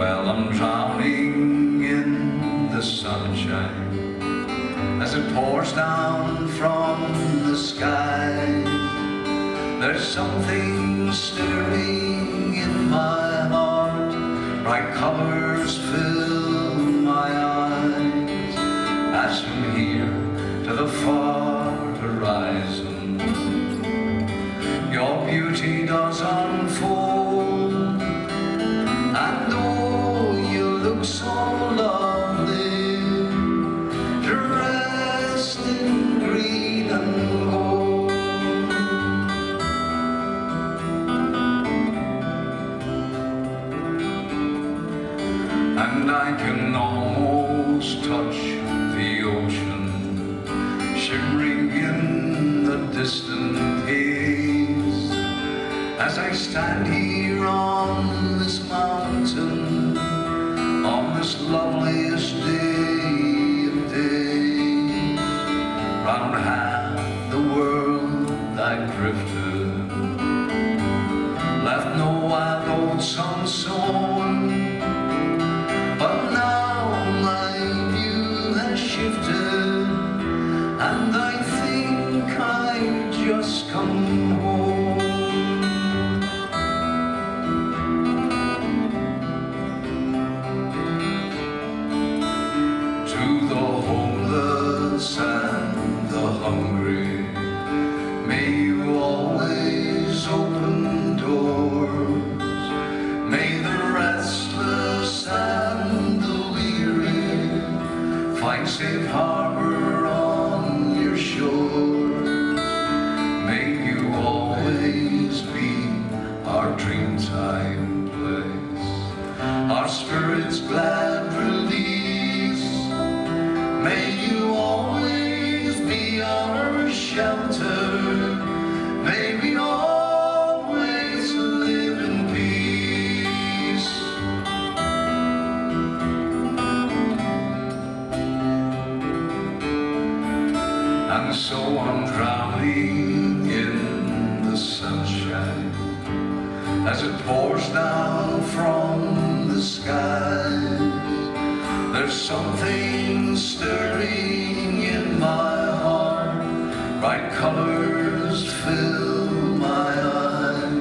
Well, I'm drowning in the sunshine as it pours down from the sky. There's something stirring in my heart, bright colors fill my eyes as from here to the far And I can almost touch the ocean, shimmering in the distant haze. As I stand here on this mountain, on this loveliest day of days, round half the world I drifted, left no wild oats unsown. Dreamtime place, our spirits' glad release. May you always be our shelter. May we always live in peace. And so I'm drowning in the sunshine as it pours down from the skies. There's something stirring in my heart, bright colors fill my eyes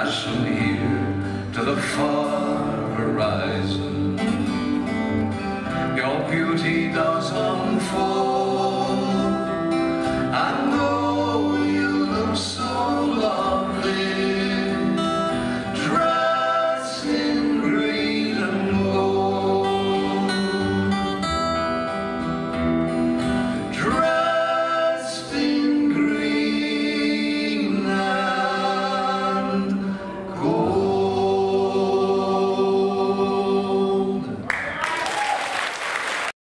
as from here to the far horizon.